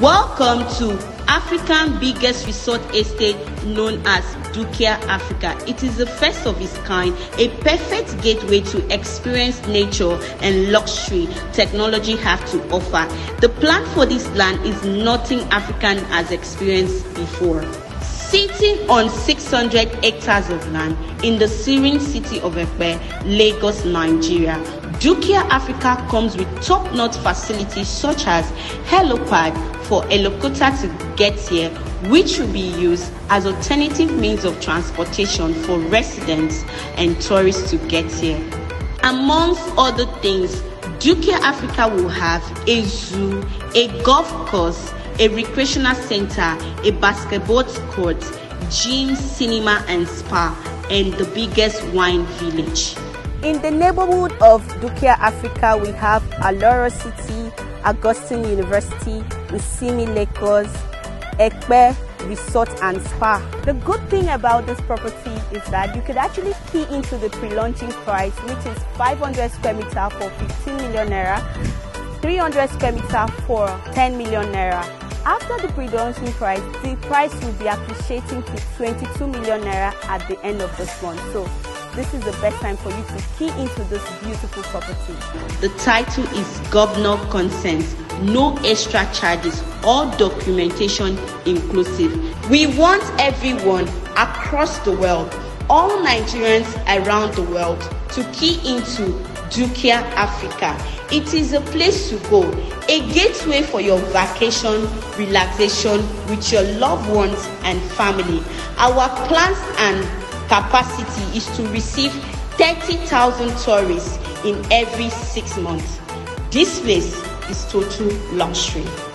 Welcome to African biggest resort estate known as Dukia Africa. It is the first of its kind, a perfect gateway to experience nature and luxury technology have to offer. The plan for this land is nothing African has experienced before. Sitting on 600 hectares of land in the serene city of Epe, Lagos, Nigeria, Dukia Africa comes with top-notch facilities such as helipad for helicopter to get here, which will be used as alternative means of transportation for residents and tourists to get here. Amongst other things, Dukia Africa will have a zoo, a golf course, a recreational center, a basketball court, gym, cinema, and spa, and the biggest wine village. In the neighborhood of Dukia Africa, we have Alaro City, Augustine University, Usimi Lagos, Epe Resort and Spa. The good thing about this property is that you could actually key into the pre-launching price, which is 500 square meter for 15 million naira, 300 square meter for 10 million naira. After the pre-launching price, the price will be appreciating to 22 million naira at the end of this month. So this is the best time for you to key into this beautiful property. The title is Governor Consent. No extra charges or documentation inclusive. We want everyone across the world, all Nigerians around the world, to key into Dukia Africa. It is a place to go, a gateway for your vacation, relaxation with your loved ones and family. Our plans and capacity is to receive 30,000 tourists in every six months. This place is total luxury.